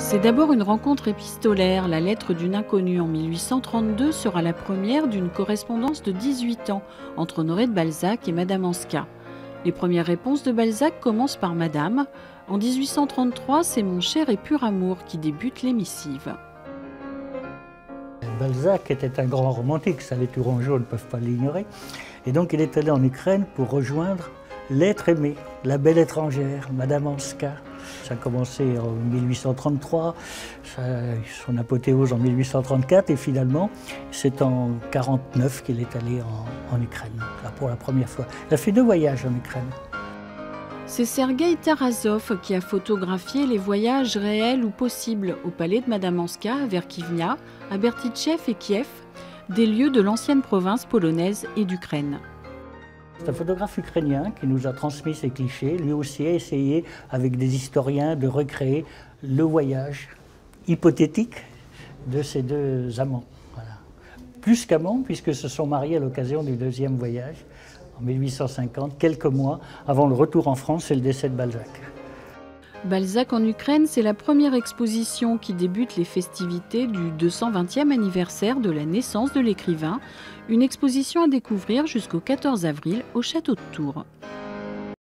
C'est d'abord une rencontre épistolaire. La lettre d'une inconnue en 1832 sera la première d'une correspondance de 18 ans entre Honoré de Balzac et Madame Anska. Les premières réponses de Balzac commencent par Madame. En 1833, c'est Mon cher et pur amour qui débute l'émissive. Balzac était un grand romantique, ça les Tourangeaux ne peuvent pas l'ignorer. Et donc il est allé en Ukraine pour rejoindre L'être aimé, la belle étrangère, Madame Anska. Ça a commencé en 1833, son apothéose en 1834 et finalement c'est en 1949 qu'il est allé en, Ukraine, pour la première fois. Il a fait deux voyages en Ukraine. C'est Sergei Tarasov qui a photographié les voyages réels ou possibles au palais de Madame Anska à Verkivnia, à Bertitchev et Kiev, des lieux de l'ancienne province polonaise et d'Ukraine. C'est un photographe ukrainien qui nous a transmis ces clichés. Lui aussi a essayé, avec des historiens, de recréer le voyage hypothétique de ces deux amants. Plus qu'amants, puisque se sont mariés à l'occasion du deuxième voyage, en 1850, quelques mois avant le retour en France et le décès de Balzac. Balzac en Ukraine, c'est la première exposition qui débute les festivités du 220e anniversaire de la naissance de l'écrivain, une exposition à découvrir jusqu'au 14 avril au château de Tours.